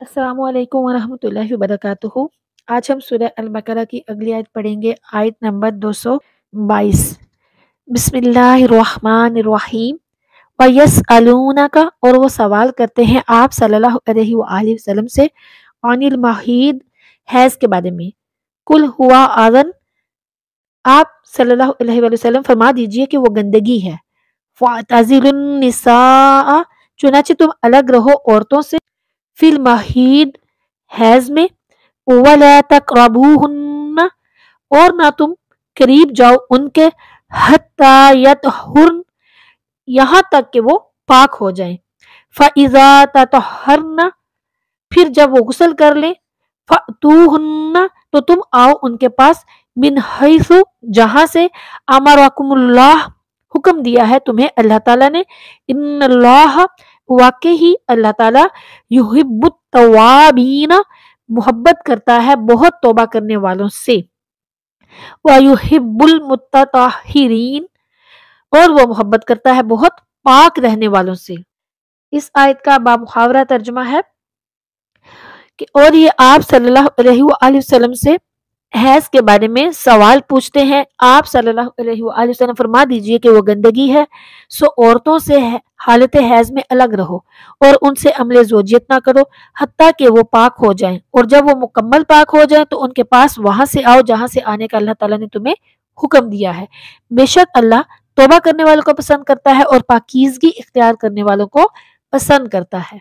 अस्सलाम वालेकुम वरहमतुल्लाहि वबरकातुहू आज हम सूरह अल-बकरा की अगली आयत पढ़ेंगे, आयत नंबर 222 बिस्मिल्लाहिर्रहमानिर्रहीम। व यसअलूनका और वो सवाल करते हैं आप सल्लल्लाहु अलैहि से अनिल महीद हैज़ के बारे में। कुल हुआ आदन, आप सल्लल्लाहु अलैहि फरमा दीजिए कि वो गंदगी है। फ़ातज़िलुन्निसा चुनाचे तुम अलग रहो औरतों से। फिल महीद हैज़ में वला और ना तुम करीब जाओ उनके हत्ता यहाँ तक कि वो पाक हो जाए फ़इज़ा ततहरना फिर जब वो गुसल कर ले फ़तूहुन्ना तो तुम आओ उनके पास मिन हैसु जहाँ से अमरकुमुल्लाह हुक्म दिया है तुम्हें अल्लाह ताला ने इन्नल्लाह वाकई ही अल्लाह ताला युहिब्बुत तवाबीना मोहब्बत करता है बहुत तोबा करने वालों से। वायुहिब्बुल मुत्तताहिरीन, और वो मोहब्बत करता है बहुत पाक रहने वालों से। इस आयत का बामुहावरा तर्जमा है कि और ये आप सल्लल्लाहु अलैहि वसल्लम से हैज़ के बारे में सवाल पूछते हैं। आप वसल्लम फरमा दीजिए कि वो गंदगी है, सो औरतों से हालत हैज़ में अलग रहो और उनसे अमले जोजियत ना करो हती कि वो पाक हो जाएँ। और जब वो मुकम्मल पाक हो जाएँ तो उनके पास वहाँ से आओ, जहाँ से आने का अल्लाह ताला ने तुम्हें हुक्म दिया है। बेशक अल्लाह तोबा करने वालों को पसंद करता है और पाकिजगी इख्तियार करने वालों को पसंद करता है।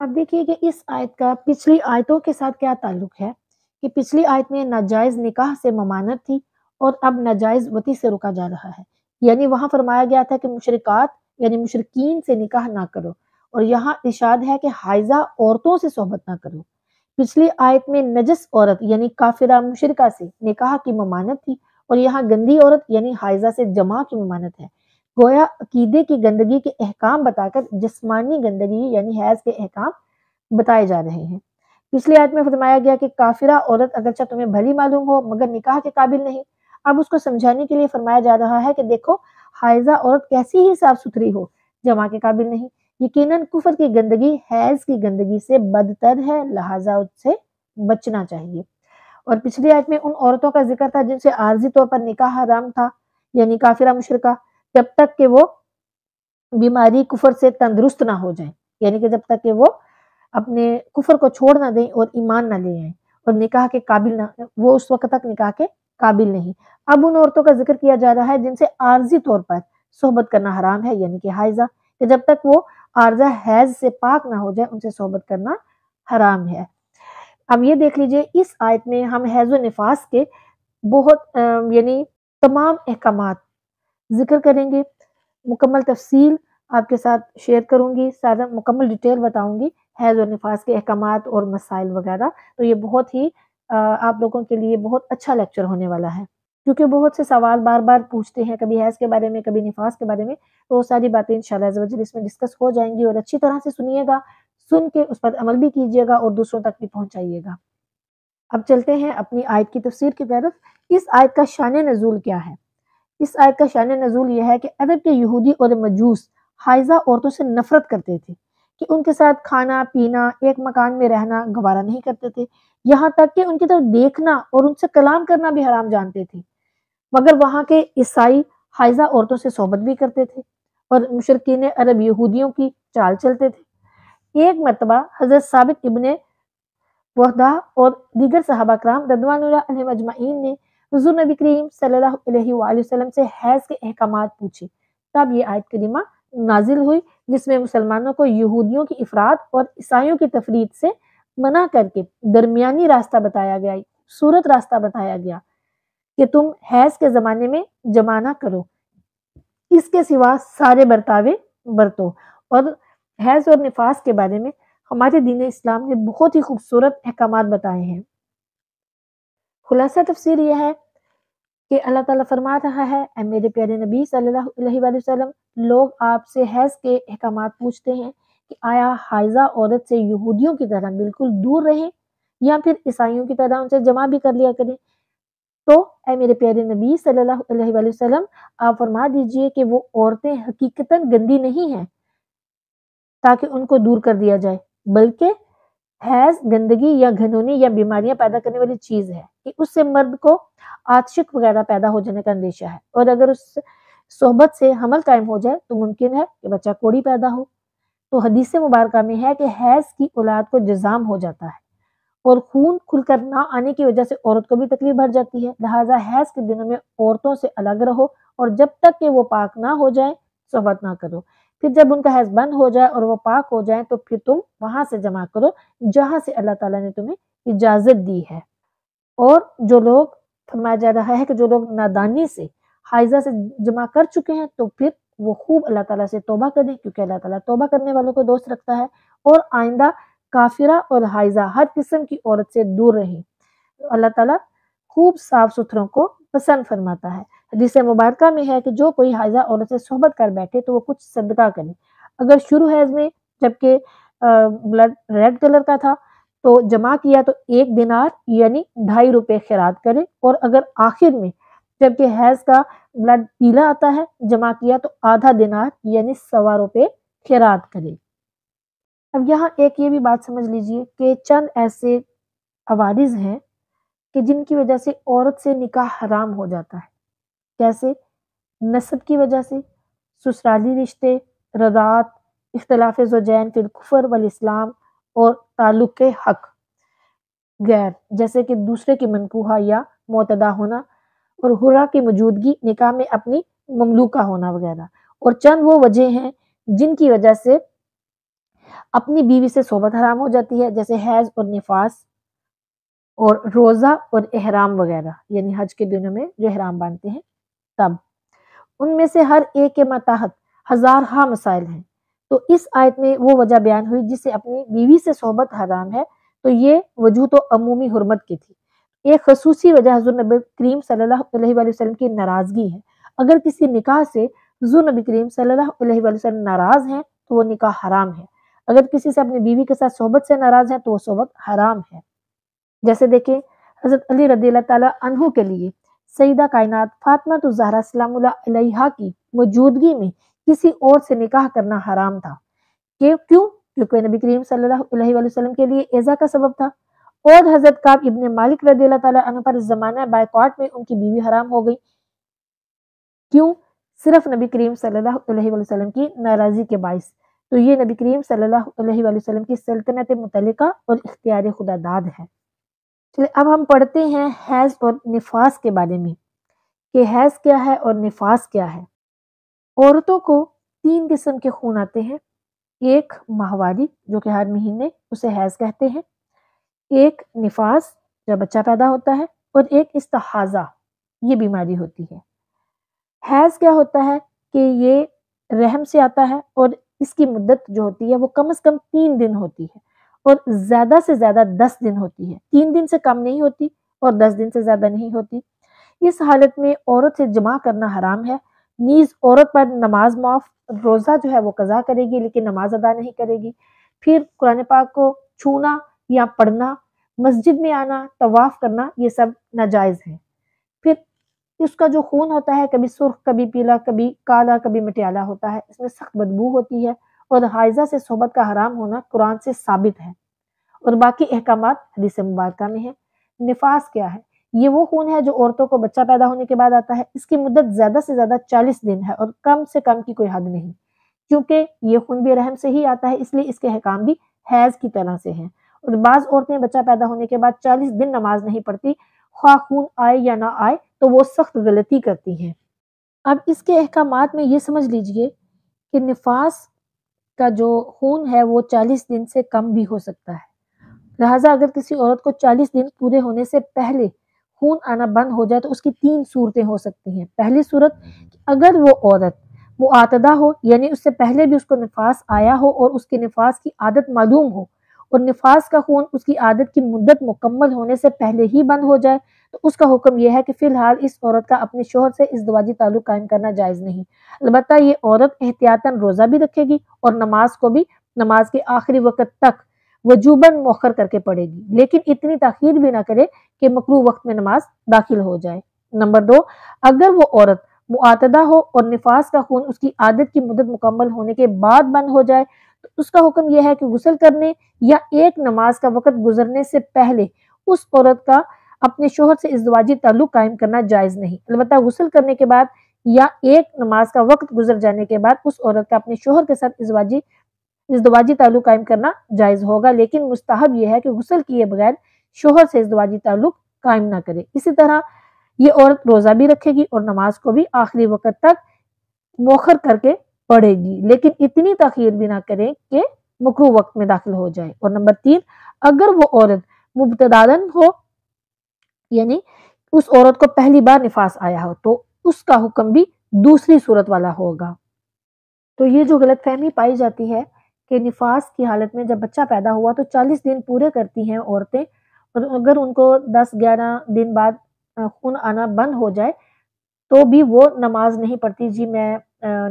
अब देखिए कि इस आयत का पिछली आयतों के साथ क्या ताल्लुक है। कि पिछली आयत में नाजायज निकाह से ममानत थी और अब नाजायज वती से रुका जा रहा है। यानी वहाँ फरमाया गया था कि मुशरकात, यानी मुशरकिन से निकाह ना करो और यहाँ इशाद है कि हाइजा औरतों से सोहबत ना करो। पिछली आयत में नजस औरत, यानी काफिरा मुशरका से निकाह की ममानत थी और यहाँ गंदी औरत, यानी हाइजा से जमा की ममानत है। गोया अकीदे की गंदगी के अहकाम बताकर जिस्मानी गंदगी, यानी हैज़ के अहकाम बताए जा रहे हैं। पिछली आयत में फरमाया गया कि काफिरा औरत अगरचा तुम्हें भली मालूम हो, मगर निकाह के काबिल नहीं। अब उसको समझाने के लिए फरमाया जा रहा है कि देखो हाइजा औरत कैसी ही साफ़ सुथरी हो, जमा के काबिल नहीं। यकीनन कुफर की गंदगी, हैज़ की गंदगी से बदतर है, लिहाजा उससे बचना चाहिए। और पिछली आयत में उन औरतों का ज़िक्र था जिनसे आर्जी तौर पर निकाह हराम था, यानी काफिरा मुशरका, जब तक कि वो बीमारी कुफर से तंदुरुस्त ना हो जाए। यानी कि जब तक कि वो अपने कुफर को छोड़ ना दें और ईमान ना ले आए। और निकाह के काबिल ना, वो उस वक्त तक निकाह के काबिल नहीं। अब उन औरतों का ज़िक्र किया जा रहा है जिनसे आर्जी तौर पर सोहबत करना हराम है, यानी कि हाइजा, कि जब तक वो आर्जा हैज़ से पाक ना हो जाए, उनसे सोहबत करना हराम है। अब ये देख लीजिए, इस आयत में हम हैज़ नफास के बहुत यानी तमाम अहकाम ज़िक्र करेंगे। मुकम्मल तफसील आपके साथ शेयर करूँगी, सारा मुकम्मल डिटेल बताऊँगी। हैज़ और नफास के अहकाम और मसाइल वगैरह तो ये बहुत ही आप लोगों के लिए बहुत अच्छा लेक्चर होने वाला है। क्योंकि बहुत से सवाल बार बार पूछते हैं, कभी हैज़ के बारे में, कभी नफास के बारे में तो वो सारी बातें इंशाल्लाह इसमें डिस्कस हो जाएँगी और अच्छी तरह से सुनिएगा, सुन के उस पर अमल भी कीजिएगा और दूसरों तक भी पहुँचाइएगा। अब चलते हैं अपनी आयत की तफसीर की तरफ़। इस आयत का शान नजूल क्या है? इस आयत का शान नजूल यह है कि अरब के यहूदी और मजूस हाइजा औरतों से नफरत करते थे। कि उनके साथ खाना, पीना, एक मकान में रहना गवारा नहीं करते थे। यहाँ तक कि उनकी तरफ़ देखना और उनसे कलाम करना भी हराम जानते थे। मगर वहाँ के ईसाई हाइजा औरतों से सोहबत भी करते थे और मुशरकिन अरब यहूदियों की चाल चलते थे। एक मरतबा हज़रत साबित इबन वहदा और दीगर सहाबा कराम रदवानजमाइन ने हजूर नबी करीम सल्लल्लाहु अलैहि वसल्लम से हैज़ के अहकाम पूछे। तब ये आयत करीमा नाजिल हुई जिसमें मुसलमानों को यहूदियों की इफराद और ईसाइयों की तफरीद से मना करके दरमियानी रास्ता बताया गया, सूरत रास्ता बताया गया कि तुम हैज़ के ज़माने में जमाना करो। इसके सिवा सारे बर्तावे बरतो। और हैज़ और निफास के बारे में हमारे दीन इस्लाम ने बहुत ही खूबसूरत अहकाम बताए हैं। खुलासा तफसीर यह है कि अल्लाह ताला फरमा रहा है ए मेरे प्यारे नबी सल्लल्लाहु अलैहि वसल्लम, लोग आपसे हैज़ के अहकाम पूछते हैं कि आया हाइजा औरत से यहूदियों की तरह बिल्कुल दूर रहें या फिर ईसाइयों की तरह उनसे जमा भी कर लिया करें? तो ए मेरे प्यारे नबी सल्लल्लाहु अलैहि वसल्लम, आप फरमा दीजिए कि वो औरतें हकीकतन गंदी नहीं हैं ताकि उनको दूर कर दिया जाए, बल्कि हैज़ गंदगी या घनूनी या बीमारियाँ पैदा करने वाली चीज़ है कि उससे मर्द को आतशिक वगैरह पैदा हो जाने का अंदेशा है। और अगर उस सोहबत से हमल कायम हो जाए तो मुमकिन है कि बच्चा कोड़ी पैदा हो। तो हदीस मुबारक में है कि हैज़ की औलाद को जजाम हो जाता है और खून खुलकर ना आने की वजह से औरत को भी तकलीफ़ भर जाती है। लिहाजा हैज़ के दिनों में औरतों से अलग रहो और जब तक कि वो पाक ना हो जाए, सोहबत ना करो। फिर जब उनका हैज़ बंद हो जाए और वो पाक हो जाए तो फिर तुम वहाँ से जमा करो, जहाँ से अल्लाह ताला ने तुम्हें इजाज़त दी है। और जो लोग फरमाया जा रहा है कि जो लोग नादानी से, हाइजा से जमा कर चुके हैं तो फिर वो खूब अल्लाह ताला से तोबा करें क्योंकि अल्लाह ताला तोबा करने वालों को दोस्त रखता है। और आइंदा काफिरा और हाइजा हर किस्म की औरत से दूर रहें। अल्लाह ताला खूब साफ़ सुथरों को पसंद फरमाता है। जिसे मुबारक में है कि जो कोई हाइजा औरत से सोहबत कर बैठे तो वो कुछ सदका करे। अगर शुरू हैज़ में जबकि ब्लड रेड कलर का था तो जमा किया तो एक दिनार यानी ढाई रुपए खैरात करे और अगर आखिर में, जबकि हैज़ का ब्लड पीला आता है, जमा किया तो आधा दिनार यानी सवा रुपए खैरात करे। अब यहाँ एक ये भी बात समझ लीजिए कि चंद ऐसे अवारिज हैं कि जिनकी वजह से औरत से निकाह हराम हो जाता है। कैसे? नस्ब की वजह से। ससुराली रिश्ते, रदात, इख्तलाफ जैन फिर कुफर वल इस्लाम और ताल्लुक हक। गैर, जैसे कि दूसरे की मनकूहा या मोतदा होना और हुरा की मौजूदगी, निकाह में अपनी ममलूका होना वगैरह। और चंद वो वजह हैं जिनकी वजह से अपनी बीवी से सोबत हराम हो जाती है, जैसे हैज़ और निफास और रोज़ा और एहराम वगैरह, यानी हज के दिनों में जो एहराम बांधते हैं। तब। उनमें से हर एक के मतहत हज़ार हा मसाइल हैं। तो इस आयत में वो वजह बयान हुई जिससे अपनी बीवी से सोहबत हराम है। तो ये वज़ू तो अमूमी हरमत की थी। एक खसूसी वजह हजूर नबी करीम वसल्लम की नाराज़गी है। अगर किसी निकाह से हजूर नबी करीम वसल्लम नाराज़ हैं तो वो निकाह हराम है। अगर किसी से अपनी बीवी के साथ सोहबत से नाराज़ है तो वो सोहबत हराम है। जैसे देखें, हज़रत अली रदी अनहु के लिए सईदा कायनात फातमा तो जहरा सलाम की मौजूदगी में किसी और से निकाह करना हराम था। क्यों? क्योंकि नबी करीम वसल्लम के लिए एजा का सबब था। और हज़रत काब इब्ने मालिक रदी पर जमाना बायकॉट में उनकी बीवी हराम हो गई। क्यों? सिर्फ़ नबी करीम वसल्लम की नाराजी के बायस। तो ये नबी करीम वसल्लम की सल्तनत मुतलिका और इख्तियार खुदादाद है। चलिए, अब हम पढ़ते हैं हैज़ और निफास के बारे में, कि हैज़ क्या है और निफास क्या है। औरतों को तीन किस्म के खून आते हैं, एक माहवारी, जो कि हर महीने उसे हैज़ कहते हैं, एक निफास जब बच्चा पैदा होता है, और एक इस्तहाजा, ये बीमारी होती है। हैज़ क्या होता है कि ये रहम से आता है, और इसकी मुद्दत जो होती है, वो कम से कम तीन दिन होती है। और ज़्यादा से ज़्यादा दस दिन होती है। तीन दिन से कम नहीं होती और दस दिन से ज़्यादा नहीं होती। इस हालत में औरत से जमा करना हराम है। नीज औरत पर नमाज़ माफ़ रोजा जो है वो कजा करेगी, लेकिन नमाज़ अदा नहीं करेगी। फिर कुरान पाक को छूना या पढ़ना, मस्जिद में आना, तवाफ करना, ये सब नाजायज है। फिर इसका जो खून होता है, कभी सुर्ख, कभी पीला, कभी काला, कभी मटियाला होता है, इसमें सख्त बदबू होती है। और हाइजा से सोबत का हराम होना कुरान से साबित है। और बाकी अहकाम हदीस मुबारक में है। निफास क्या है? ये वो खून है जो औरतों को बच्चा पैदा होने के बाद आता है। इसकी मुद्दत ज़्यादा से ज़्यादा चालीस दिन है और कम से कम की कोई हद नहीं। क्योंकि ये खून भी रहम से ही आता है, इसलिए इसके अहकाम भी हैज़ की तरह से हैं। और बाज औरतें बच्चा पैदा होने के बाद चालीस दिन नमाज़ नहीं पढ़ती। ख्वा खून आए या ना आए तो वो सख्त गलती करती हैं। अब इसके अहकाम में ये समझ लीजिए कि निफास का जो खून है वो चालीस दिन से कम भी हो सकता है। लिहाजा अगर किसी औरत को चालीस दिन पूरे होने से पहले खून आना बंद हो जाए तो उसकी तीन सूरतें हो सकती हैं। पहली सूरत, अगर वो औरत वो आतदा हो, यानी उससे पहले भी उसको निफास आया हो और उसके निफास की आदत मालूम हो और निफास का खून उसकी आदत की मुद्दत मुकम्मल होने से पहले ही बंद हो जाए तो उसका हुक्म यह है कि फ़िलहाल इस औरत का अपने शोहर से इस दवाजी ताल्लुक कायम करना जायज़ नहीं। अलबत्त ये औरत एहतियातन रोज़ा भी रखेगी और नमाज़ को भी, नमाज़ के आखिरी वक्त तक वजूबन मौखर करके पढ़ेगी। लेकिन इतनी तखीर भी ना करे कि मकरू वक्त में नमाज़ दाखिल हो जाए। नंबर दो, अगर वो औरत मुआतदा हो और निफास का खून उसकी आदत की मुद्दत मुकम्मल होने के बाद बंद हो जाए तो उसका हुक्म यह है कि गुसल करने या एक नमाज़ का वक़्त गुजरने से पहले उस औरत का अपने शोहर से इजवाजी ताल्लुक कायम करना जायज़ नहीं। अलबत्ता गुसल करने के बाद या एक नमाज़ का वक्त गुजर जाने के बाद उस औरत का अपने शोहर के साथ इजवाजी इजदवाजी ताल्लुक कायम करना जायज़ होगा, लेकिन मुस्तहब यह है कि गुसल किए बगैर शोहर से इजदवाजी ताल्लुक कायम ना करे। इसी तरह ये औरत रोज़ा भी रखेगी और नमाज़ को भी आखिरी वक्त तक मोखर करके पढ़ेगी, लेकिन इतनी तखीर भी ना करें कि मकरू वक्त में दाखिल हो जाए। और नंबर तीन, अगर वो औरत मुबतदान हो यानी उस औरत को पहली बार निफास आया हो तो उसका हुक्म भी दूसरी सूरत वाला होगा। तो ये जो गलत फहमी पाई जाती है कि निफास की हालत में जब बच्चा पैदा हुआ तो 40 दिन पूरे करती हैं औरतें, और अगर उनको 10-11 दिन बाद खून आना बंद हो जाए तो भी वो नमाज़ नहीं पढ़ती, जी मैं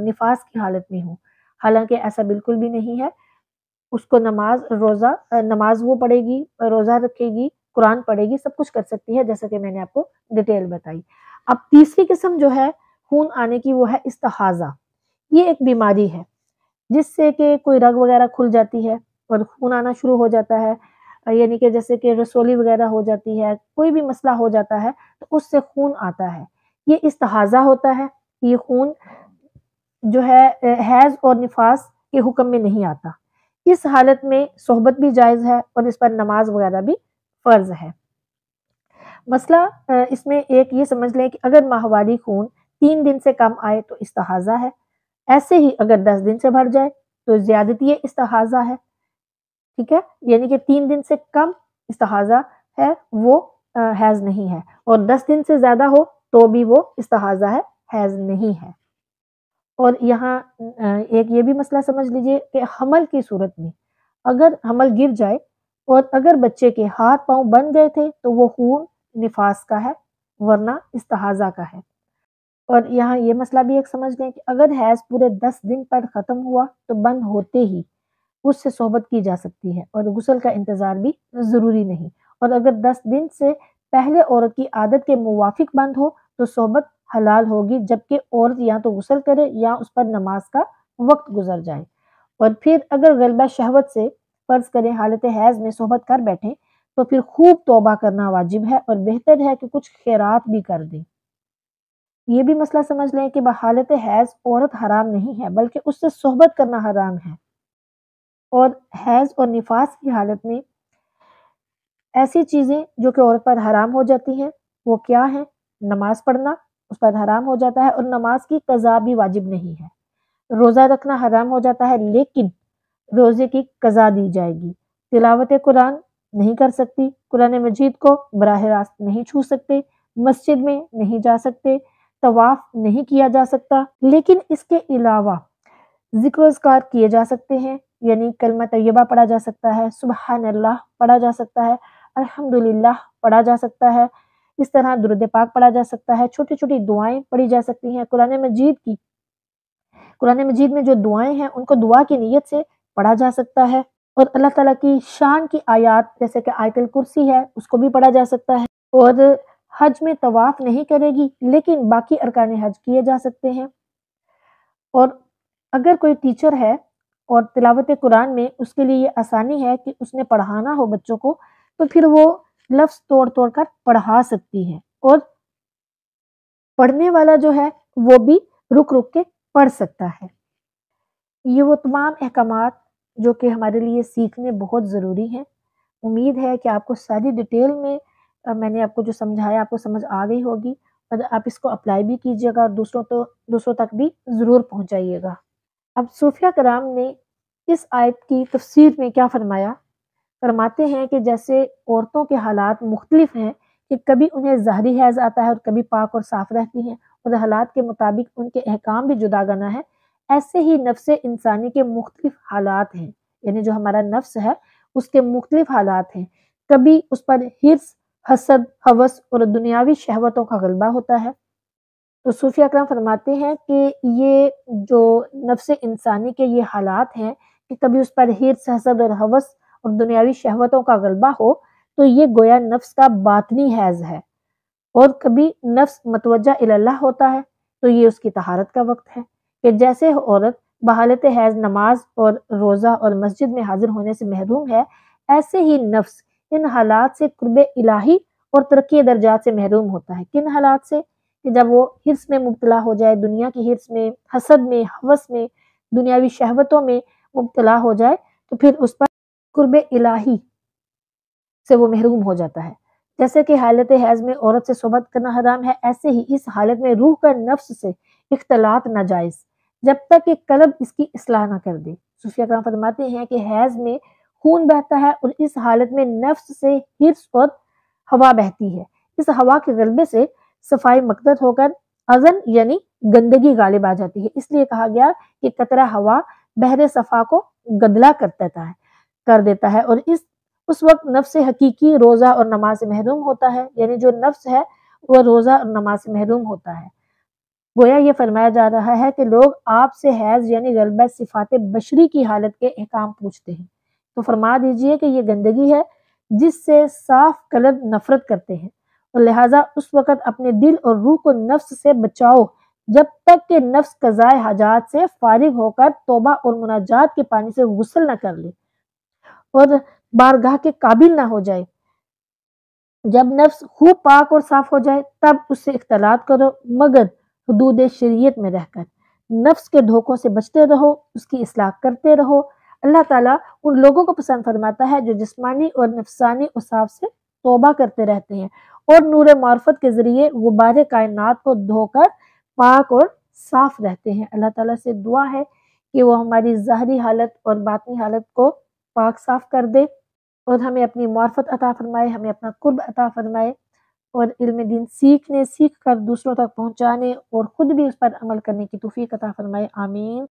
निफास की हालत में हूँ। हालाँकि ऐसा बिल्कुल भी नहीं है। उसको नमाज़, रोज़ा नमाज़ वो पढ़ेगी, रोज़ा रखेगी कुरान पढ़ेगी, सब कुछ कर सकती है, जैसा कि मैंने आपको डिटेल बताई। अब तीसरी किस्म जो है, खून आने की, वो है इस्तहाजा। ये एक बीमारी है, जिससे कि कोई रग वगैरह खुल जाती है और खून आना शुरू हो जाता है, यानी कि जैसे कि रसोली वगैरह हो जाती है, कोई भी मसला हो जाता है तो उससे खून आता है। ये इस्तहाजा होता है, ये खून जो है, हैज़ और निफास के हुक्म में नहीं आता। इस हालत में सोहबत भी जायज़ है और इस पर नमाज़ वगैरह भी फ़र्ज़ है। मसला इसमें एक ये समझ लें कि अगर माहवारी खून तीन दिन से कम आए तो इस्तहाजा है। ऐसे ही अगर दस दिन से भर जाए तो ज्यादती इस्तहाजा है। ठीक है? यानी कि तीन दिन से कम इस्तहाजा है, वो हैज़ नहीं है। और दस दिन से ज़्यादा हो तो भी वो इस्तहाजा है, हैज़ नहीं है। और यहाँ एक ये भी मसला समझ लीजिए कि हमल की सूरत में अगर हमल गिर जाए और अगर बच्चे के हाथ पाँव बन गए थे तो वो खून निफास का है, वरना इस्तहाजा का है। और यहाँ ये मसला भी एक समझ लें कि अगर हैज़ पूरे दस दिन पर ख़त्म हुआ तो बंद होते ही उससे सोहबत की जा सकती है और गुसल का इंतज़ार भी ज़रूरी नहीं। और अगर दस दिन से पहले औरत की आदत के मुवाफिक बंद हो तो सोहबत हलाल होगी, जबकि औरत या तो गुसल करे या उस पर नमाज़ का वक्त गुजर जाए। और फिर अगर गलबा शहवत से फ़र्ज़ करें, हालत हैज़ में सोहबत कर बैठे तो फिर खूब तोबा करना वाजिब है और बेहतर है कि कुछ खैरात भी कर दें। ये भी मसला समझ लें कि बहालत हैज़ औरत हराम नहीं है, बल्कि उससे सोहबत करना हराम है। और हैज़ और निफास की हालत में ऐसी चीज़ें जो कि औरत पर हराम हो जाती हैं, वो क्या है? नमाज़ पढ़ना उस पर हराम हो जाता है और नमाज़ की कज़ा भी वाजिब नहीं है। रोज़ा रखना हराम हो जाता है, लेकिन रोज़े की कज़ा दी जाएगी। तिलावत कुरान नहीं कर सकती। कुरान मजीद को बराह रास्त नहीं छू सकते। मस्जिद में नहीं जा सकते। तवाफ नहीं किया जा सकता। लेकिन इसके अलावा ज़िक्र किए जा सकते हैं। यानी कलमा तय्यबा पढ़ा जा सकता है। सुबह अल्लाह पढ़ा जा सकता है। अल्हम्दुलिल्लाह पढ़ा जा सकता है। इस तरह दुरुद पाक पढ़ा जा सकता है। छोटी छोटी दुआएँ पढ़ी जा सकती हैं कुरान मजीद की। कुरान मजीद में जो दुआएँ हैं, उनको दुआ की नीयत से पढ़ा जा सकता है और अल्लाह ताला की शान की आयात, जैसे कि आयतल कुर्सी है, उसको भी पढ़ा जा सकता है और हज में तवाफ नहीं करेगी, लेकिन बाकी अरकान हज किए जा सकते हैं। और अगर कोई टीचर है और तिलावत कुरान में उसके लिए ये आसानी है कि उसने पढ़ाना हो बच्चों को तो फिर वो लफ्ज़ तोड़ तोड़ कर पढ़ा सकती है और पढ़ने वाला जो है, वो भी रुक रुक के पढ़ सकता है। ये वो तमाम अहकाम जो कि हमारे लिए सीखने बहुत ज़रूरी हैं। उम्मीद है कि आपको सारी डिटेल में मैंने आपको जो समझाया, आपको समझ आ गई होगी। और आप इसको अप्लाई भी कीजिएगा और दूसरों तो दूसरों तक भी ज़रूर पहुँचाइएगा। अब सूफिया कराम ने इस आयत की तफसीर में क्या फरमाया? फरमाते हैं कि जैसे औरतों के हालात मुख्तलिफ़ हैं कि कभी उन्हें जहरी हैज़ आता है और कभी पाक और साफ़ रहती हैं और हालात के मुताबिक उनके अहकाम भी जुदा गना है ऐसे ही नफ्स इंसानी के मुख्तलिफ़ हालात हैं। यानी जो हमारा नफ्स है, उसके मुख्तलिफ़ हालात हैं। कभी उस पर हिर्स, हसद, हवस और दुनियावी शहवतों का गलबा होता है। तो सूफी अकरम फरमाते हैं कि ये जो नफ्स इंसानी के ये हालात हैं कि कभी उस पर हिर्स, हसद और हवस और दुनियावी शहवतों का गलबा हो तो ये गोया नफ्स का बातनी हैज़ है। और कभी नफ्स मतवजा होता है तो ये उसकी तहारत का वक्त है। कि जैसे औरत बहालत हैज़ नमाज़ और रोज़ा और मस्जिद में हाजिर होने से महरूम है, ऐसे ही नफ्स इन हालात से कुर्ब इलाही और तरक्की दर्जात से महरूम होता है। किन हालात से? कि जब वो हिरस में मुबतला हो जाए, दुनिया की हिरस में, हसद में, हवस में, दुनियावी शहवतों में मुबतला हो जाए तो फिर उस पर कुर्ब इलाही से वो महरूम हो जाता है। जैसे कि हालत हैज़ में औरत से सोबत करना हराम है, ऐसे ही इस हालत में रूह का नफ्स से इख्तलात नाजायज़ जब तक कि कलब इसकी असलाह ना कर दे। सूफिया कराम फरमाते हैं कि हैज़ में खून बहता है और इस हालत में नफ्स से हिर्स और हवा बहती है। इस हवा के गलबे से सफ़ाई मकदत होकर अजन यानी गंदगी गालिब आ जाती है। इसलिए कहा गया कि कतरा हवा बहरे सफ़ा को गदला कर देता है, कर देता है और इस, उस वक्त नफ्स हकीकी रोज़ा और नमाज़ से महरूम होता है। यानी जो नफ्स है, वह रोज़ा और नमाज़ से महरूम होता है। गोया ये फरमाया जा रहा है कि लोग आपसे हैज़ यानी गलबा सिफात बशरी की हालत के अहकाम पूछते हैं। तो फरमा दीजिए कि ये गंदगी है जिससे साफ़ कलब नफरत करते हैं और लिहाजा उस वक़्त अपने दिल और रूह को नफ्स से बचाओ जब तक कि नफ्स कज़ाए हजात से फारिग होकर तोबा और मुनाजात के पानी से गुसल न कर ले और बारगाह के काबिल ना हो जाए। जब नफ्स खूब पाक और साफ़ हो जाए तब उससे इख्तलात करो, मगर हदूद शरीयत में रहकर। नफ्स के धोखों से बचते रहो, उसकी असलाह करते रहो। अल्लाह ताला उन लोगों को पसंद फरमाता है जो जिस्मानी और नफसानी उसाफ से तोबा करते रहते हैं और नूर मार्फत के ज़रिए गुब्बारे कायनात को धोकर पाक और साफ़ रहते हैं। अल्लाह ताला से दुआ है कि वो हमारी ज़ाहरी हालत और बातनी हालत को पाक साफ़ कर दे और हमें अपनी मार्फत अता फरमाए, हमें अपना कुर्ब अता फरमाए। और इल्म दिन सीखने सीख कर दूसरों तक पहुँचाने और ख़ुद भी उस पर अमल करने की तोफ़ी अता फरमाए। आमीन।